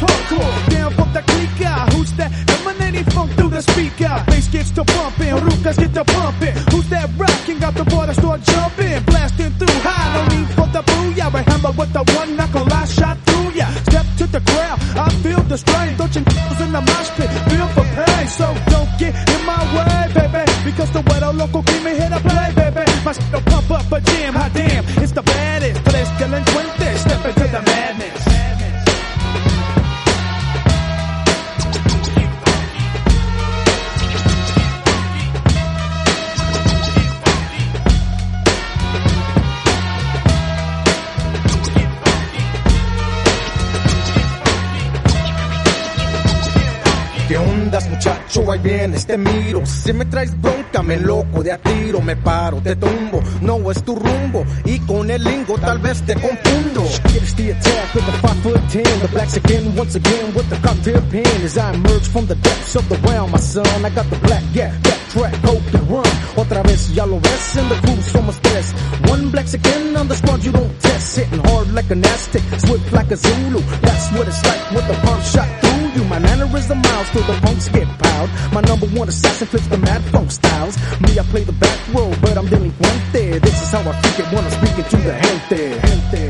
hardcore. Down from the clica, who's that? Emanating funk through the speaker. Bass gets to pumping, Rukas get to pumping. Who's that rocking? Got the water, start jumping, blasting through high. No need for the booyah, but hammer with the one knuckle I shot through ya. Step to the crowd, I feel the strain. Don't you know in the mosh pit, feel for pain. So don't get in my way, baby, because the weather local give me here to play, baby. My shit'll pump up a jam, hot damn. Muchacho? Ahí vienes, te miro. Si me traes bronca, me loco de a tiro. Me paro, te tumbo. No es tu rumbo. Y con el lingo tal vez te confundo. It's the attack with the five foot ten. The blacks again, once again with the cocktail pin. As I emerge from the depths of the realm, my son. I got the black, yeah, backtrack, hope and run. Otra vez, ya lo ves, in the crew somos tres. One blacks again on the squad, you don't test. Hitting hard like an Aztec, swift like a Zulu. That's what it's like with the pump shot. My mannerism miles till the punks get piled. My number one assassin flips the mad funk styles. Me, I play the back row, but I'm delinquente. This is how I freak it when I'm speaking to the gente. gente.